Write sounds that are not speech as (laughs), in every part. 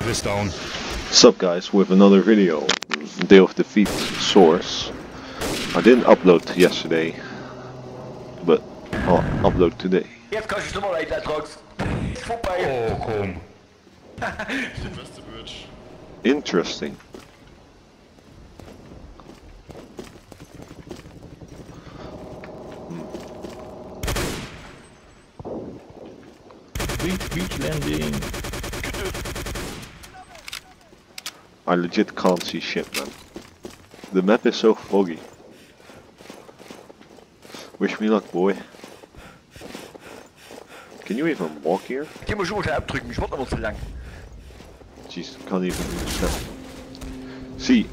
is down. Sup guys, with another video, Day of Defeat Source. I didn't upload yesterday, but I'll upload today. Jetzt kannst du mal weiter, Trox. Vorbei. Oh, komm. Der beste Bridge. (laughs) Interesting. Beach, beach landing. I legit can't see shit man. The map is so foggy. Wish me luck boy. Can you even walk here? Die muss ich mal schnell abdrücken, ich warte noch zu lang. Jeez, can't even step. See,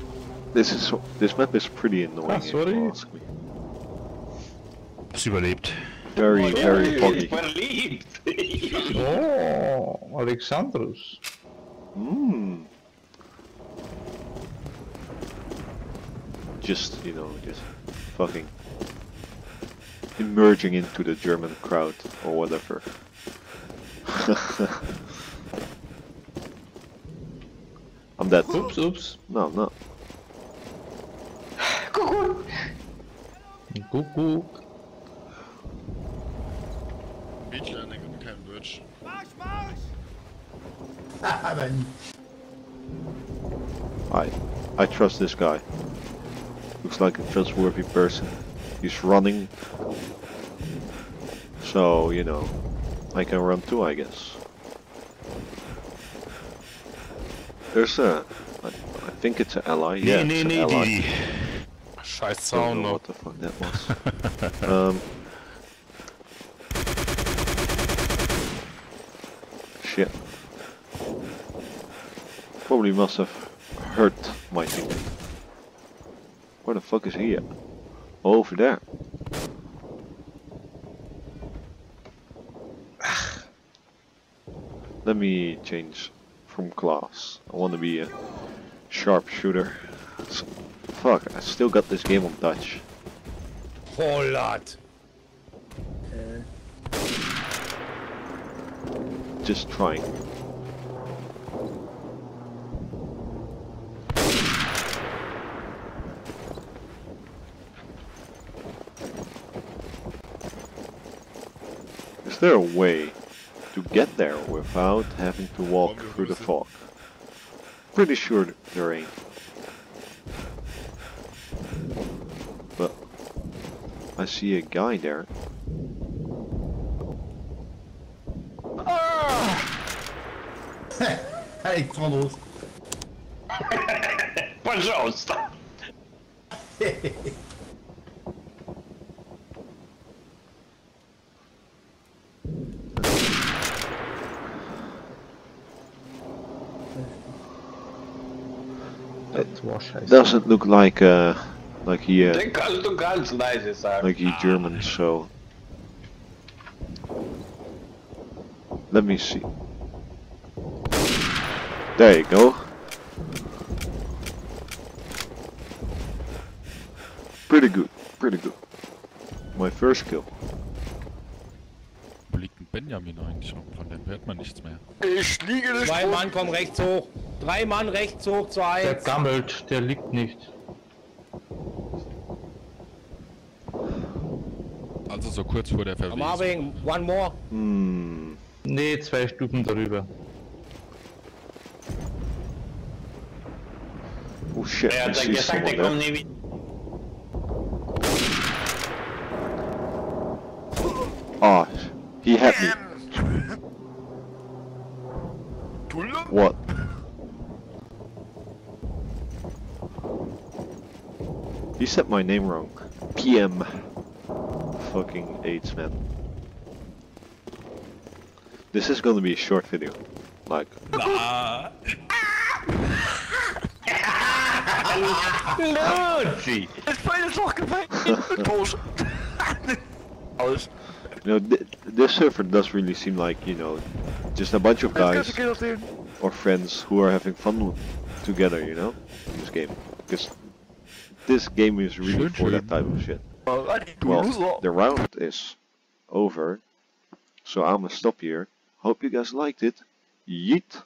this is so, this map is pretty annoying. Ah, if sorry. you ask me. Hab's überlebt. Very, very foggy. Verliebt! Oh, Alexandros. Mm. Just, you know, just fucking emerging into the German crowd or whatever. (laughs) I'm dead. Oops, oops. No, I'm not. Kuckuck. Beach Landing und kein Bridge. I, I trust this guy. Looks like a trustworthy person. He's running. So, you know, I can run too, I guess. There's a, I, I think it's an ally. Yeah, nee, it's nee, an nee, ally. die. Scheiß Don't Sound know noch. what the fuck that was. (laughs) um. Shit. Probably must have hurt my team. Where the fuck is he at? Oh, Over there. (sighs) Let me change from class. I want to be a sharpshooter. S- Fuck, I still got this game on Dutch. Holland. Eh. Just trying. Is there a way to get there without having to walk through the fog? Pretty sure there ain't. But I see a guy there. (laughs) hey, trolls. Punch stop. Das war scheiße. Doesn't look like uh like he uh, Den kannst du ganz leise sagen. like he German, so let me see. There you go. Pretty good, pretty good. My first kill. Wo liegt ein Benjamin eigentlich? Von dem hört man nichts mehr. Ich liege nicht Zwei. Mann kommen rechts hoch. Drei Mann rechts hoch zu Der eins. gammelt, der liegt nicht. Also so kurz vor der Verwesung. Marvin, one more. Hmm. Nee, zwei Stufen darüber. Oh shit, Er hat gesagt, someone er kommt nie wieder. Ah, he had me. What? He said my name wrong. PM. Fucking AIDS man. This is gonna be a short video. Like, Luzi! Das Bein ist noch gefallen. Mit Pause. Alles. you know, th this server does really seem like, you know, just a bunch of guys ganze Kind auf den. or friends who are having fun together, you know, in this game. Because this game is really Schön, for that type of shit. Alright, du Well, the round is over, so I'm gonna stop here. Hope you guys liked it. Yeet.